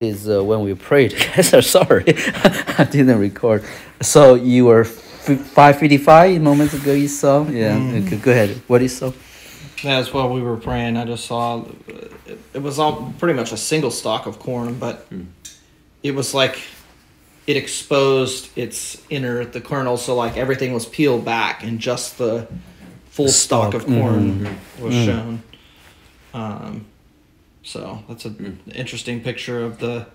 is uh, when we prayed together. Sorry, I didn't record. So you were five fifty five moments ago. You saw, yeah. Mm-hmm. Okay, go ahead. What you saw? That's while we were praying. I just saw it, it was all pretty much a single stalk of corn, but hmm. it was like it exposed its inner the kernel, so like everything was peeled back, and just the full stalk, stalk, of corn mm-hmm. was mm-hmm. shown. Um, so that's an interesting picture of the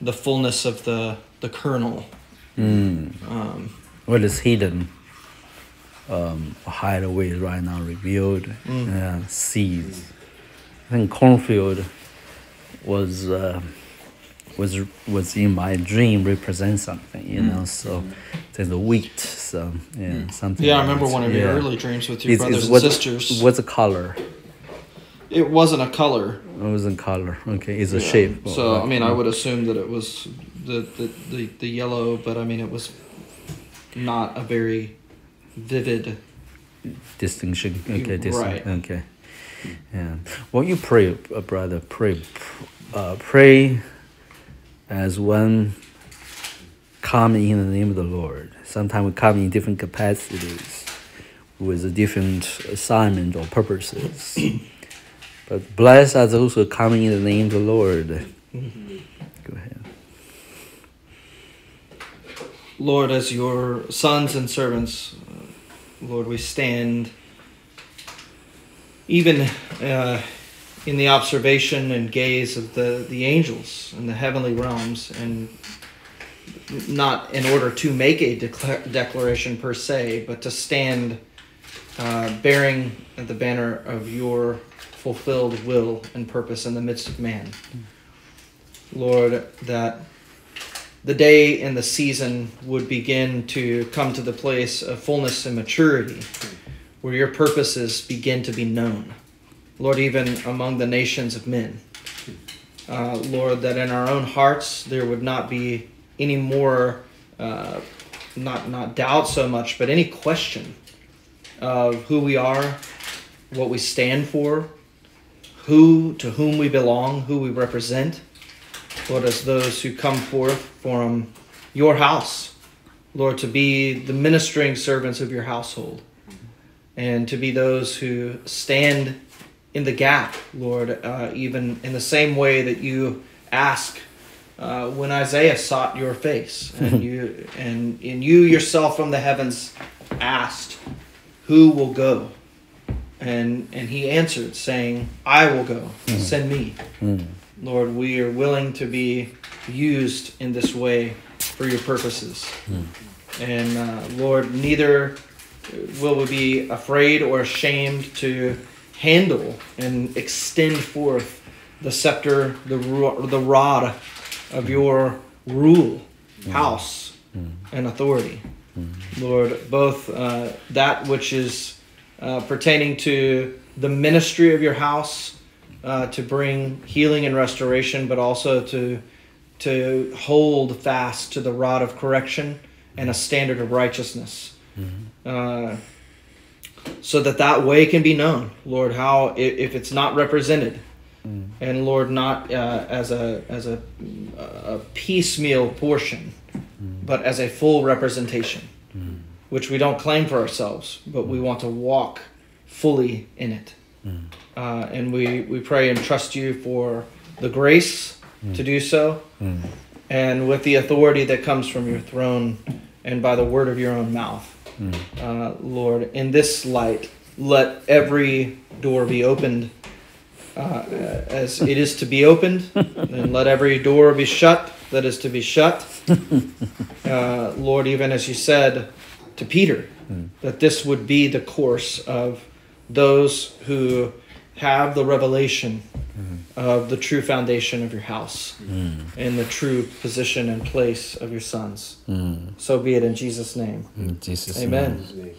the fullness of the the kernel. Um, What is hidden? Um, hide away right now revealed. Yeah, seeds. I think cornfield was uh, was was in my dream represent something, you know. So there's the wheat. So yeah, something. yeah, I remember that. one of your Yeah. early dreams with your It's- brothers it's and what- sisters. What's the color? It wasn't a color. It wasn't color. Okay, it's a Yeah. shape. So I mean, I would assume that it was the, the the the yellow, but I mean, it was not a very vivid. distinction. Okay, distinction. right. Okay. Yeah. Well, you pray, uh, brother. Pray, uh, pray as one coming in the name of the Lord. Sometimes we come in different capacities with a different assignment or purposes. But blessed are those who are coming in the name of the Lord. Go ahead. Lord, as your sons and servants, uh, Lord, we stand even uh, in the observation and gaze of the, the angels in the heavenly realms, and not in order to make a decla- declaration per se, but to stand uh, bearing the banner of your fulfilled will and purpose in the midst of man. Lord, that the day and the season would begin to come to the place of fullness and maturity where your purposes begin to be known. Lord, even among the nations of men. Uh, Lord, that in our own hearts there would not be any more, uh, not, not doubt so much, but any question of who we are, what we stand for, who to whom we belong, who we represent. Lord, as those who come forth from your house, Lord, to be the ministering servants of your household, and to be those who stand in the gap, Lord, uh, even in the same way that you ask uh, when Isaiah sought your face, and you and and you yourself from the heavens asked, "Who will go?" And and he answered, saying, "I will go. Hmm. Send me." Hmm. Lord, we are willing to be used in this way for your purposes. Hmm. And uh, Lord, neither will we be afraid or ashamed to handle and extend forth the scepter, the, ro- the rod of your rule, house, and authority. Lord, both uh, that which is uh, pertaining to the ministry of your house uh, to bring healing and restoration, but also to to hold fast to the rod of correction and a standard of righteousness, uh, so that that way can be known, Lord. How if it's not represented, and Lord, not uh, as a as a, a piecemeal portion, but as a full representation, which we don't claim for ourselves, but we want to walk fully in it. Uh, and we, we pray and trust you for the grace to do so, and with the authority that comes from your throne and by the word of your own mouth. Uh, Lord, in this light, let every door be opened uh, as it is to be opened, and let every door be shut that is to be shut. Uh, Lord, even as you said to Peter, hmm. that this would be the course of those who have the revelation hmm. of the true foundation of your house hmm. and the true position and place of your sons. So be it in Jesus' name. In Jesus' Amen. name.